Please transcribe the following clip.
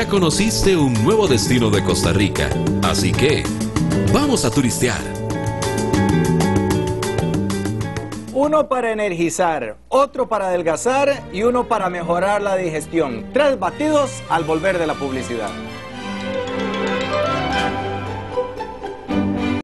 Ya conociste un nuevo destino de Costa Rica, así que vamos a turistear. Uno para energizar, otro para adelgazar y uno para mejorar la digestión. Tres batidos al volver de la publicidad.